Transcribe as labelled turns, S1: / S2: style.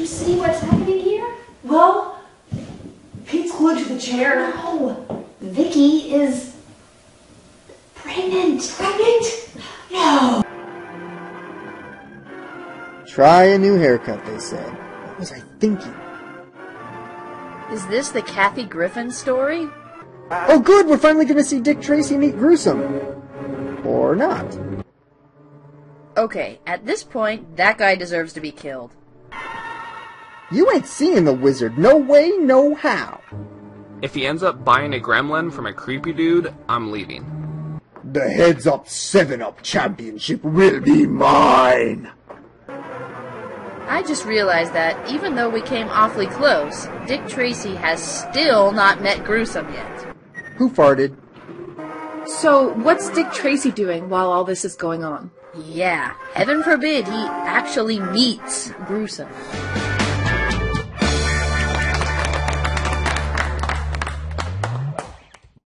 S1: you see what's happening here?
S2: Well, Pete's glued to the chair.
S1: No. Vicky is pregnant.
S2: Pregnant? No.
S3: Try a new haircut, they said. What was I thinking?
S4: Is this the Kathy Griffin story?
S3: Oh, good! We're finally gonna see Dick Tracy meet Gruesome. Or not.
S4: Okay, at this point, that guy deserves to be killed.
S3: You ain't seeing the wizard. No way, no how.
S5: If he ends up buying a gremlin from a creepy dude, I'm leaving.
S3: The Heads Up 7 Up Championship will be mine.
S4: I just realized that even though we came awfully close, Dick Tracy has still not met Gruesome yet.
S3: Who farted?
S6: So, what's Dick Tracy doing while all this is going on?
S4: Yeah, heaven forbid he actually meets Gruesome.